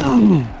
I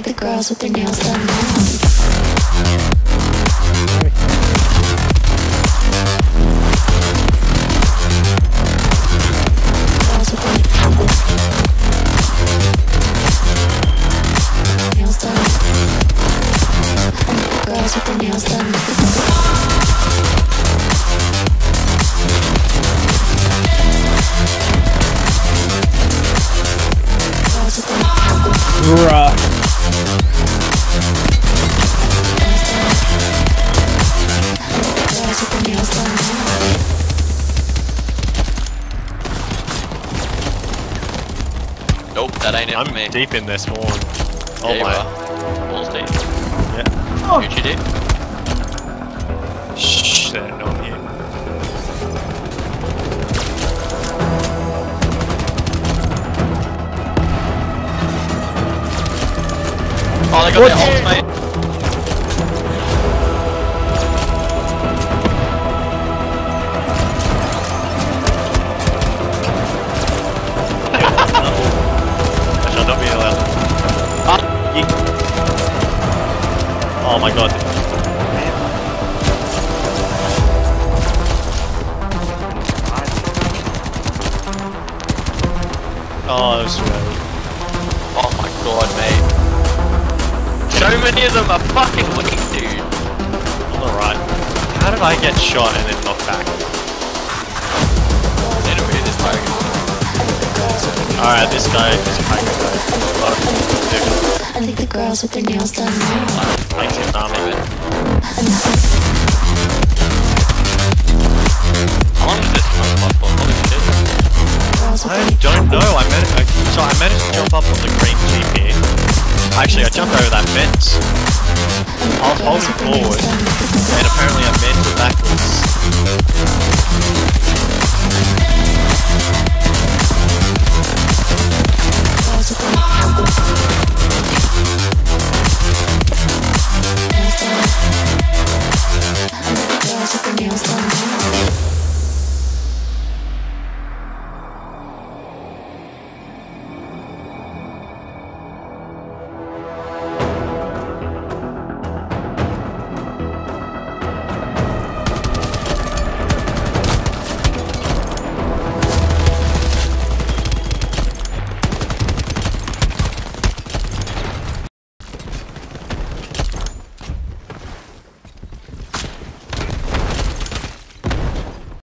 think the girls with their nails done. Girls with their nails done. I Nope, that ain't it I'm for me. deep in this one. Oh Yeah, my. Balls deep. Yeah. Gucci deep. Shh, don't know here. Oh, they got What their the- ultimate. Oh my god. Oh, that was really... Oh my god, mate. So many of them are fucking weak, dude. Alright. How did I get shot and then knocked back? Anyway, this target. Alright, this guy is a tiger girls with their nails done now. Thanks, Nami. How long is this from possible? Holy shit. I don't know. I managed. I, so I managed to jump up on the green jeep here. Actually, I jumped over that fence. I was holding forward,